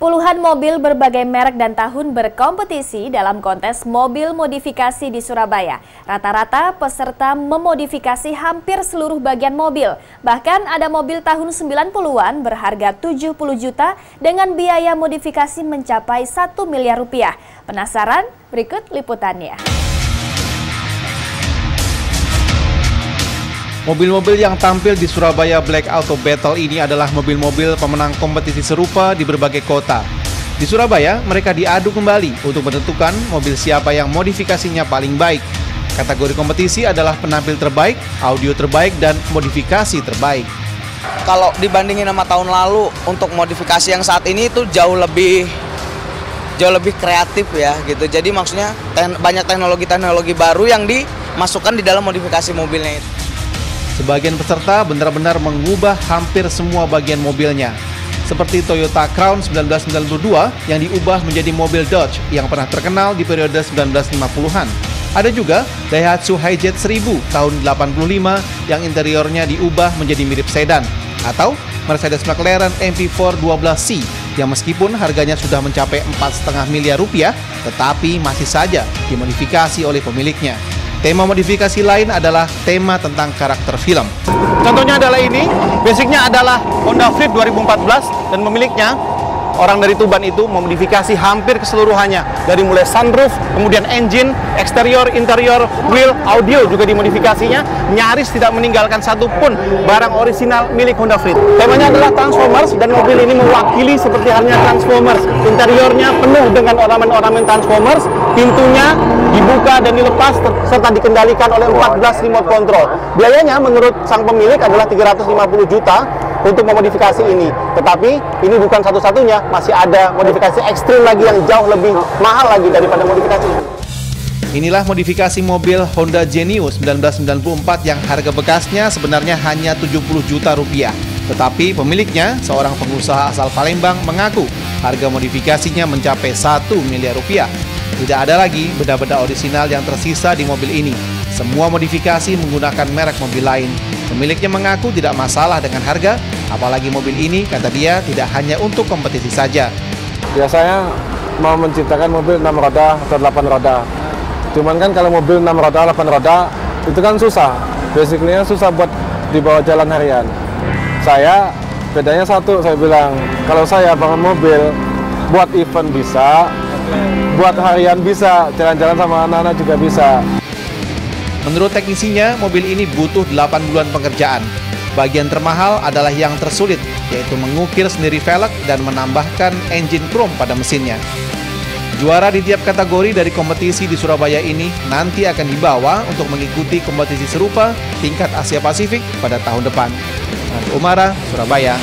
Puluhan mobil berbagai merek dan tahun berkompetisi dalam kontes mobil modifikasi di Surabaya. Rata-rata peserta memodifikasi hampir seluruh bagian mobil. Bahkan ada mobil tahun 90-an berharga 70 juta dengan biaya modifikasi mencapai 1 miliar rupiah. Penasaran? Berikut liputannya. Mobil-mobil yang tampil di Surabaya Black Auto Battle ini adalah mobil-mobil pemenang kompetisi serupa di berbagai kota. Di Surabaya, mereka diadu kembali untuk menentukan mobil siapa yang modifikasinya paling baik. Kategori kompetisi adalah penampil terbaik, audio terbaik, dan modifikasi terbaik. Kalau dibandingin sama tahun lalu, untuk modifikasi yang saat ini itu jauh lebih jauh lebih kreatif ya gitu. Jadi maksudnya banyak teknologi-teknologi baru yang dimasukkan di dalam modifikasi mobilnya itu. Sebagian peserta benar-benar mengubah hampir semua bagian mobilnya. Seperti Toyota Crown 1992 yang diubah menjadi mobil Dodge yang pernah terkenal di periode 1950-an. Ada juga Daihatsu Hijet 1000 tahun 85 yang interiornya diubah menjadi mirip sedan. Atau Mercedes McLaren MP4 12C yang meskipun harganya sudah mencapai 4,5 miliar rupiah, tetapi masih saja dimodifikasi oleh pemiliknya. Tema modifikasi lain adalah tema tentang karakter film. Contohnya adalah ini, basicnya adalah Honda Fit 2014 dan pemiliknya orang dari Tuban itu memodifikasi hampir keseluruhannya dari mulai sunroof, kemudian engine, eksterior, interior, wheel, audio juga dimodifikasinya nyaris tidak meninggalkan satupun barang orisinal milik Honda Fit. Temanya adalah Transformers dan mobil ini mewakili seperti halnya Transformers. Interiornya penuh dengan ornamen-ornamen Transformers, pintunya dibuka dan dilepas serta dikendalikan oleh 14 remote control. Biayanya menurut sang pemilik adalah 350 juta untuk memodifikasi ini. Tetapi ini bukan satu-satunya, masih ada modifikasi ekstrim lagi yang jauh lebih mahal lagi daripada modifikasi ini. Inilah modifikasi mobil Honda Genius 1994 yang harga bekasnya sebenarnya hanya 70 juta rupiah. Tetapi pemiliknya, seorang pengusaha asal Palembang, mengaku harga modifikasinya mencapai 1 miliar rupiah. Tidak ada lagi benda-benda orisinal yang tersisa di mobil ini. Semua modifikasi menggunakan merek mobil lain. Pemiliknya mengaku tidak masalah dengan harga, apalagi mobil ini, kata dia, tidak hanya untuk kompetisi saja. Biasanya mau menciptakan mobil 6 roda atau 8 roda. Cuman kan kalau mobil 6 roda, 8 roda, itu kan susah. Basicnya susah buat dibawa jalan harian. Saya, bedanya satu, saya bilang, kalau saya bangun mobil, buat event bisa, buat harian bisa, jalan-jalan sama anak-anak juga bisa. Menurut teknisinya, mobil ini butuh 8 bulan pengerjaan. Bagian termahal adalah yang tersulit, yaitu mengukir sendiri velg dan menambahkan engine chrome pada mesinnya. Juara di tiap kategori dari kompetisi di Surabaya ini nanti akan dibawa untuk mengikuti kompetisi serupa tingkat Asia Pasifik pada tahun depan. Umara, Surabaya.